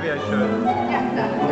Maybe I should.